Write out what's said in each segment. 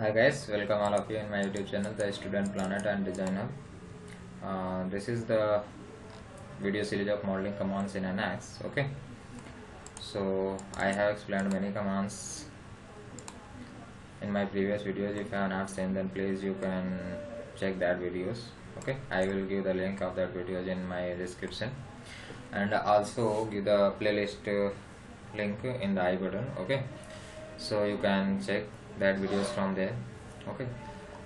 Hi guys, welcome all of you in my YouTube channel, the Student Planet and Designer. Uh, this is the video series of modeling commands in NX. Okay, so I have explained many commands in my previous videos. If you have not seen, then please you can check that videos. Okay, I will give the link of that videos in my description, and also give the playlist uh, link in the i button. Okay, so you can check that videos from there. Okay.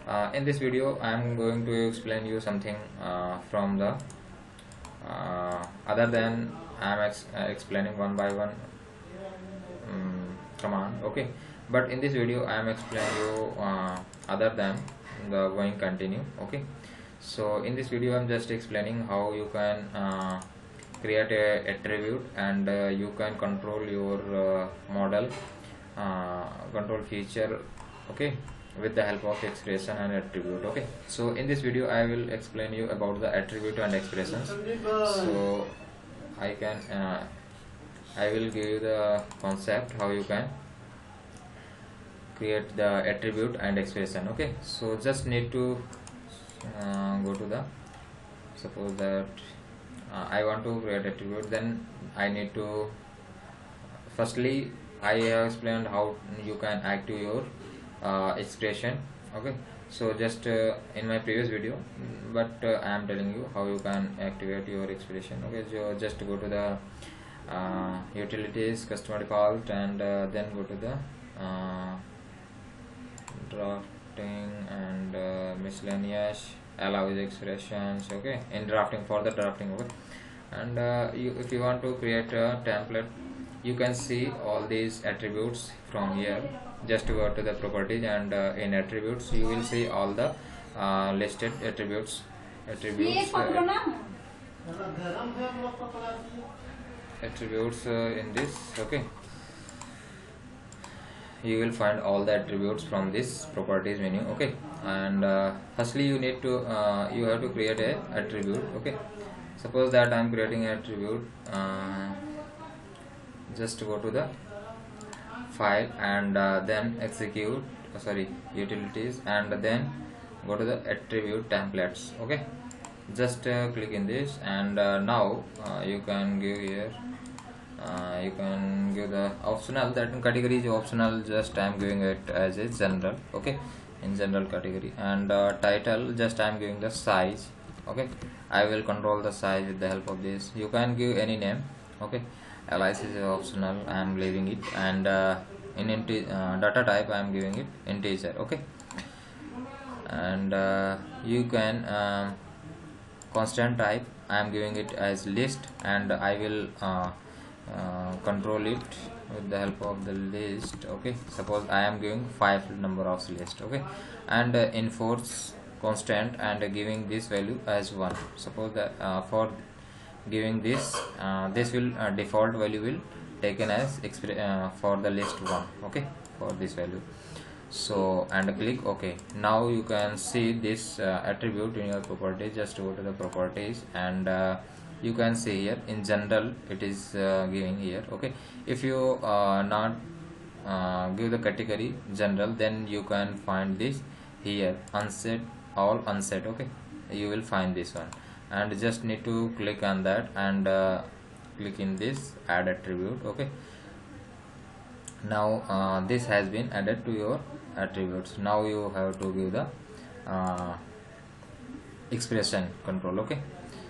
Uh, in this video i am going to explain you something uh, from the uh, other than i am ex uh, explaining one by one um, command. Okay. But in this video i am explaining you uh, other than the going continue. Okay. So in this video i'm just explaining how you can uh, create a attribute and you can control your model control feature okay with the help of expression and attribute okay. So in this video i will explain you about the attribute and expressions. So i can uh, i will give you the concept how you can create the attribute and expression okay. So just need to uh, go to the suppose that uh, i want to create attribute then i need to firstly I have explained how you can active your uh, expression okay? So just uh, in my previous video but uh, I am telling you how you can activate your expression okay? So just go to the uh, utilities customer default and uh, then go to the uh, drafting and uh, miscellaneous allow the expressions okay? In drafting for the drafting okay? And uh, you if you want to create a template you can see all these attributes from here. Just go to the properties and uh, in attributes you will see all the uh, listed attributes. Attributes uh, attributes uh, in this okay. You will find all the attributes from this properties menu okay. And uh, firstly you need to uh, you have to create a attribute okay. Suppose that i am creating an attribute uh, just go to the file and uh, then execute uh, sorry utilities and then go to the attribute templates okay? Just uh, click in this and uh, now uh, you can give here uh, you can give the optional that category is optional just i am giving it as a general okay? In general category and title just i am giving the size okay? I will control the size with the help of this. You can give any name okay alias is optional i am leaving it. And uh, in uh, data type i am giving it integer okay? And uh, you can um, constant type i am giving it as list and i will uh, uh, control it with the help of the list okay? Suppose i am giving five number of list okay? And uh, enforce constant and giving this value as one. Suppose that for giving this uh, this will uh, default value will taken as uh, for the list one okay for this value. So and click ok. Now you can see this uh, attribute in your properties. Just go to the properties and uh, you can see here in general it is uh, giving here okay. If you not give the category general then you can find this here unset all unset okay. You will find this one and just need to click on that and uh, click in this add attribute okay? Now uh, this has been added to your attributes. Now you have to give the uh, expression control okay?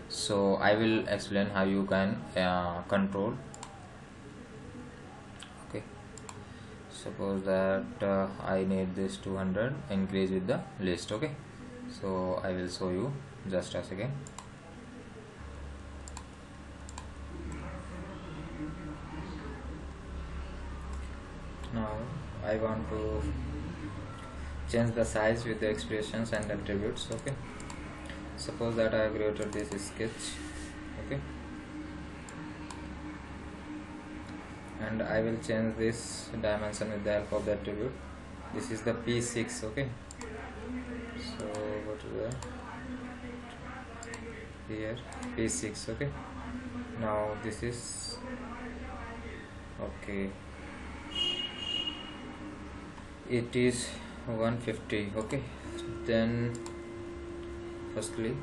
So i will explain how you can uh, control. Okay. Suppose that uh, i need this 200 increase with the list okay? So i will show you just a second now I want to change the size with the expressions and attributes okay? Suppose that I created this sketch okay? And I will change this dimension with the help of the attribute. This is the p6 okay? So go to the here p6 okay? Now this is okay it is 150 okay. Then firstly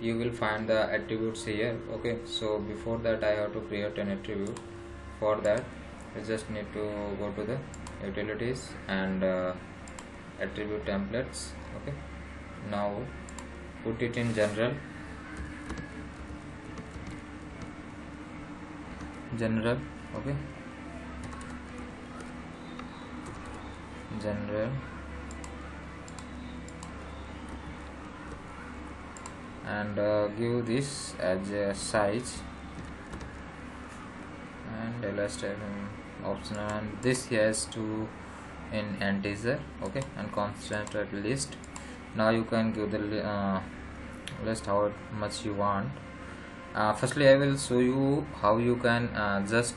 you will find the attributes here okay. So before that I have to create an attribute. For that you just need to go to the utilities and uh, attribute templates okay. Now put it in general. General okay general. And uh, give this as a size. And illustration optional and this has to in integer okay? And constant at least. Now you can give the uh, list how much you want. Uh, firstly I will show you how you can uh, just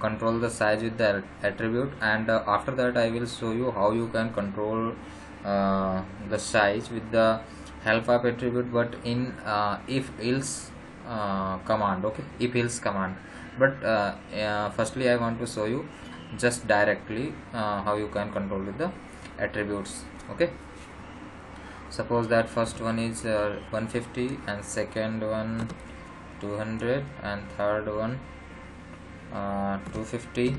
control the size with the attribute and uh, after that I will show you how you can control uh, the size with the help of attribute but in uh, if else uh, command okay? If else command. But firstly I want to show you just directly how you can control with the attributes okay? Suppose that first one is 150 and second one 200 and third one uh, 250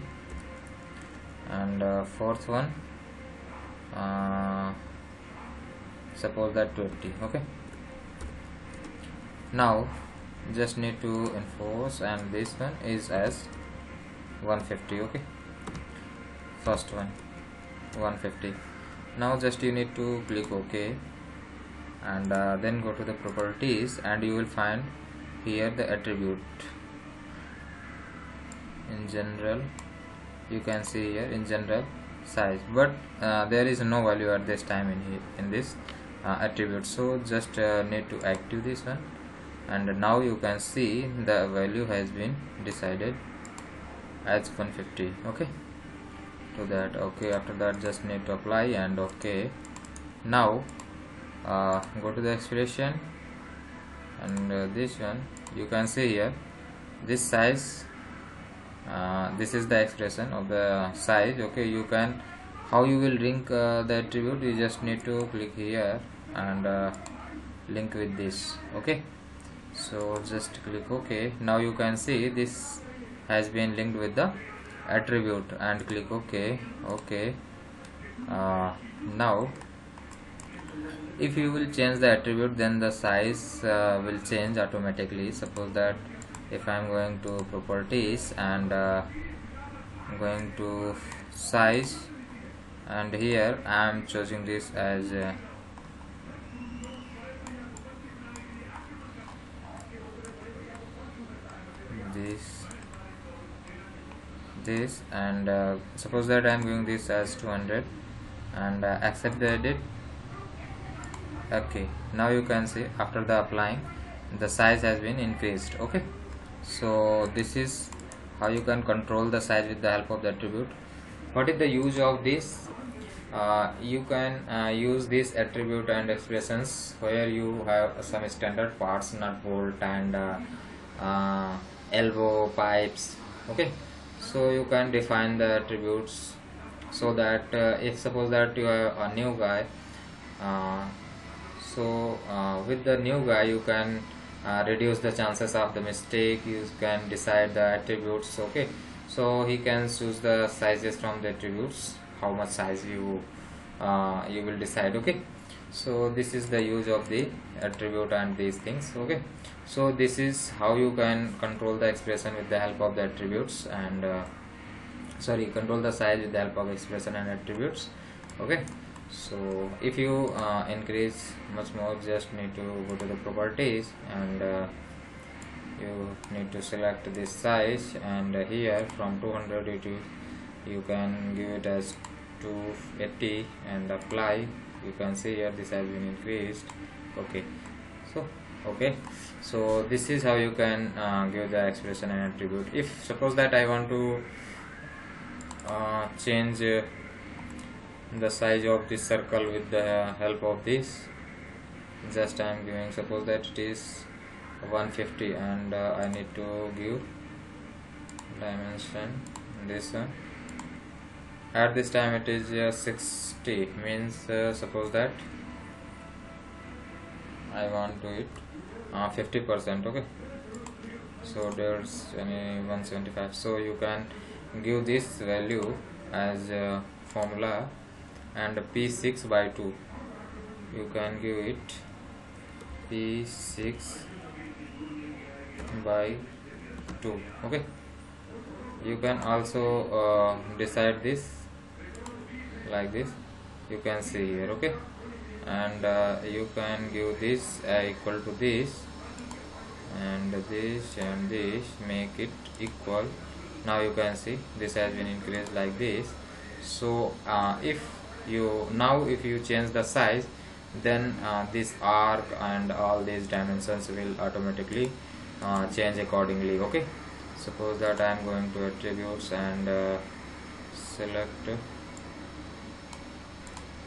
and uh, fourth one. Uh, suppose that 20 okay? Now just need to enforce and this one is as 150 okay? First one 150 now just you need to click ok. And uh, then go to the properties and you will find here the attribute in general. You can see here in general size. But uh, there is no value at this time in here in this uh, attribute. So just uh, need to active this one. And now you can see the value has been decided as 150 okay? To that okay after that just need to apply and okay. Now uh, go to the expression and uh, this one you can see here this size uh, this is the expression of the size okay you can how you will link uh, the attribute you just need to click here and uh, link with this okay. So just click ok now you can see this has been linked with the attribute and click ok okay. Uh, now if you will change the attribute then the size uh, will change automatically. Suppose that if I'm going to properties and uh, going to size and here I am choosing this as uh, this this and uh, suppose that I am giving this as 200 and uh, accept the edit okay now you can see after the applying the size has been increased okay so this is how you can control the size with the help of the attribute. What is the use of this? Uh, you can uh, use this attribute and expressions where you have some standard parts nut bolt and uh, uh elbow pipes okay? So you can define the attributes so that uh, if suppose that you are a new guy uh, so with the new guy you can uh, reduce the chances of the mistake. You can decide the attributes okay? So he can choose the sizes from the attributes how much size you uh, you will decide okay? So this is the use of the attribute and these things okay? So this is how you can control the expression with the help of the attributes and uh, sorry control the size with the help of expression and attributes okay so if you uh, increase much more just need to go to the properties and uh, you need to select this size and uh, here from 200 it you, you can give it as 280 and apply. You can see here this has been increased. Okay. So okay. So this is how you can uh, give the expression and attribute. If suppose that i want to uh, change uh, the size of this circle with the help of this. Just I am giving suppose that it is 150 and uh, I need to give dimension this one. At this time it is uh, 60 means uh, suppose that I want to it uh, 50 percent okay. So there's any 175 so you can give this value as a formula and p6 by 2 you can give it p6 by 2 okay. You can also uh, decide this like this. You can see here okay? And uh, you can give this uh, equal to this. And this and this make it equal. Now you can see this has been increased like this. So uh, if you now if you change the size then uh, this arc and all these dimensions will automatically uh, change accordingly okay? Suppose that I am going to attributes and uh, select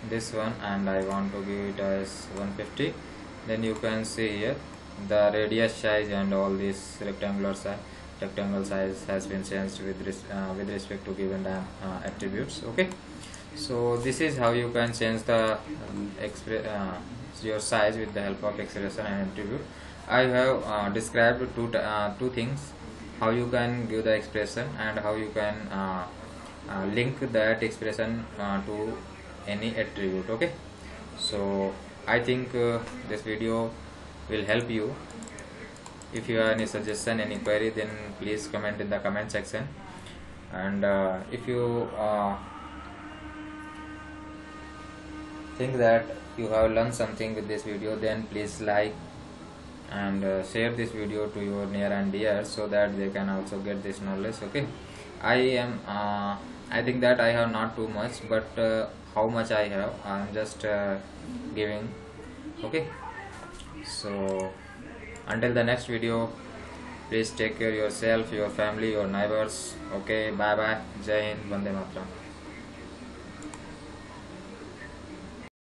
this one and I want to give it as 150 then you can see here the radius size and all this rectangular size rectangle size has been changed with res uh, with respect to given uh, attributes okay so this is how you can change the um, uh, your size with the help of expression and attribute i have uh, described two uh, two things. How you can give the expression and how you can uh, uh, link that expression uh, to any attribute okay? So i think this video will help you. If you have any suggestion any query then please comment in the comment section. And if you think that you have learned something with this video then please like and uh, share this video to your near and dear so that they can also get this knowledge okay? I am uh, i think that i have not too much but uh, how much i have i am just uh, giving okay? So until the next video please take care yourself your family your neighbors okay? Bye bye jai hind vande mataram